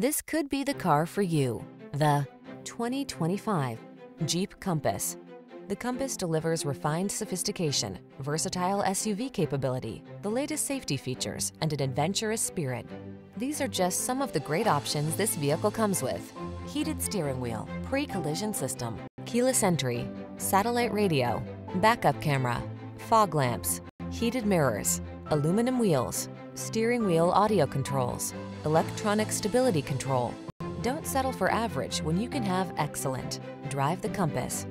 This could be the car for you. The 2025 Jeep Compass. The Compass delivers refined sophistication, versatile SUV capability, the latest safety features, and an adventurous spirit. These are just some of the great options this vehicle comes with. Heated steering wheel, pre-collision system, keyless entry, satellite radio, backup camera, fog lamps, heated mirrors, aluminum wheels, steering wheel audio controls, electronic stability control. Don't settle for average when you can have excellent. Drive the Compass.